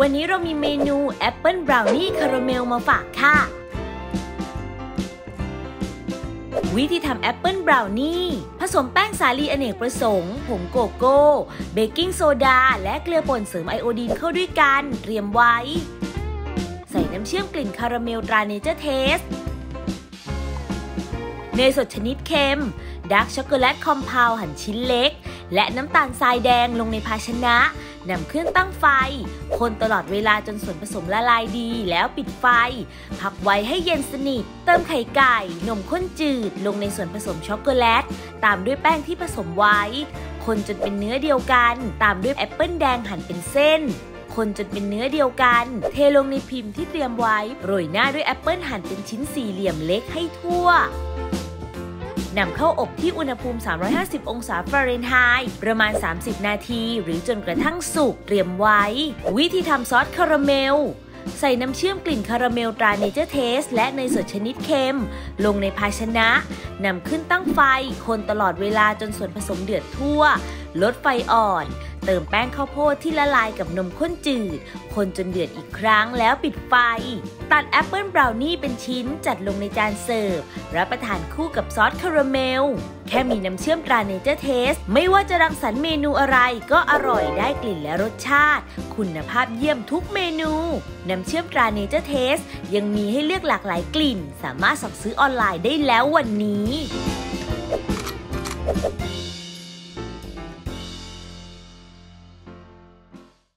วันนี้เรามีเมนูแอปเปิลบราวนี่คาราเมลมาฝากค่ะ วิธีทำแอปเปิลบราวนี่ผสมแป้งสาลีอเนกประสงค์ผงโกโก้ เบกกิ้งโซดา และเกลือป่นเสริมไอโอดีนเข้าด้วยกัน เตรียมไว้ ใส่น้ำเชื่อมกลิ่นคาราเมลตราเนเจอร์เทสเนยสดชนิดเค็ม dark ช็อกโกแลต compound หั่นชิ้นเล็ก และน้ำตาลทรายแดงลงในภาชนะ นำเครื่องตั้งไฟ คนตลอดเวลาจนส่วนผสมละลายดีแล้วปิดไฟ พักไว้ให้เย็นสนิท เติมไข่ไก่ นมข้นจืด ลงในส่วนผสมช็อกโกแลต ตามด้วยแป้งที่ผสมไว้ คนจนเป็นเนื้อเดียวกัน ตามด้วยแอปเปิลแดงหั่นเป็นเส้นคนจนเป็นเนื้อเดียวกัน เทลงในพิมพ์ที่เตรียมไว้ โรยหน้าด้วยแอปเปิลหั่นเป็นชิ้นสี่เหลี่ยมเล็กให้ทั่ว นำเข้าอบที่อุณหภูมิ 350 องศาฟาเรนไฮต์ประมาณ 30 นาที หรือจนกระทั่งสุกเตรียมไว้ วิธีทำซอสคาราเมลใส่น้ำเชื่อมกลิ่นคาราเมลตราเนเจอร์เทส และเนยสดชนิดเค็ม ลงในภาชนะ นำขึ้นตั้งไฟ คนตลอดเวลาจนส่วนผสมเดือดทั่ว ลดไฟอ่อน เติมแป้งข้าวโพดที่ละลายกับนมข้นจืด คนจนเดือดอีกครั้งแล้วปิดไฟ ตัดแอปเปิลบราวนี่เป็นชิ้นจัดลงในจานเสิร์ฟ รับประทานคู่กับซอสคาราเมล แค่มีน้ำเชื่อมตราเนเจอร์เทส ไม่ว่าจะรังสรรค์เมนูอะไรก็อร่อยได้กลิ่นและรสชาติ คุณภาพเยี่ยมทุกเมนู น้ำเชื่อมตราเนเจอร์เทสยังมีให้เลือกหลากหลายกลิ่น สามารถสั่งซื้อออนไลน์ได้แล้ววันนี้